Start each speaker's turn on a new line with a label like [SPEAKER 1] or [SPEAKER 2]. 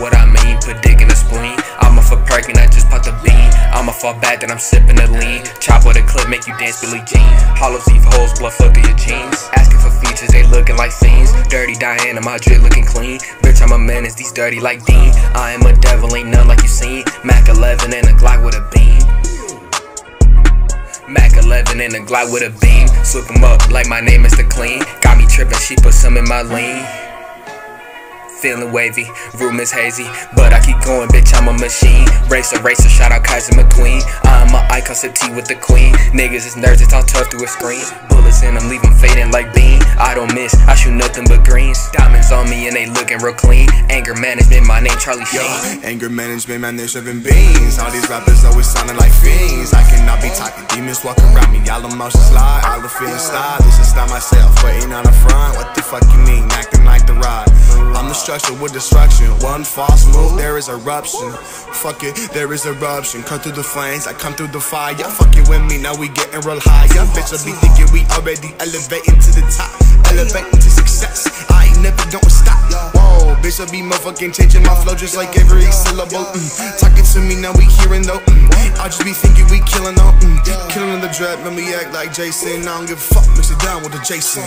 [SPEAKER 1] what I mean. Put dick in the spleen. I'm off a perk and I just popped the bean. I'ma fall back, then I'm sipping the lean. Chop with a clip, make you dance Billie Jean. Hollows leave holes, blood fuck through your jeans. Asking for features, they looking like fiends. Dirty Diana, my drip looking clean. Bitch, I'm a menace, these dirty like Dean. I am a devil, ain't none like you seen. Mac 11 and a Glock with a beam. Mac 11 and a Glock with a beam. Swoop 'em up like my name is the clean. Got me tripping, she put some in my lean. Feeling wavy, room is hazy, but I keep going, bitch. I'm a machine. Racer, racer, shout out Kaiser McQueen. I'm a icon, sip tea with the queen. Niggas is nerds, it's all tough through a screen. Bullets in them, leave them fading like bean. I don't miss, I shoot nothing but greens. Diamonds on me and they looking real clean. Anger management, my name Charlie Sheen.
[SPEAKER 2] Yo, Anger management, man, they're serving beans. All these rappers always sounding like fiends. I cannot be talking demons walking around me. Y'all emotions slide, all the feelings style. This is not myself, waiting on the front. What the fuck you mean? Acting like the ride. I'm structure with destruction. One false move, there is eruption. Fuck it, there is eruption. Cut through the flames, I come through the fire. Fucking with me, now we getting real higher. Bitch, I be thinking we already elevating to the top. Elevating to success. I ain't never gonna stop. Whoa, bitch, I be motherfucking changing my flow just like every syllable. Mm. Talking to me, now we hearing though. Mm. I just be thinking we killing though. Mm. Killing the dread, let me act like Jason. I don't give a fuck, mix it down with the Jason.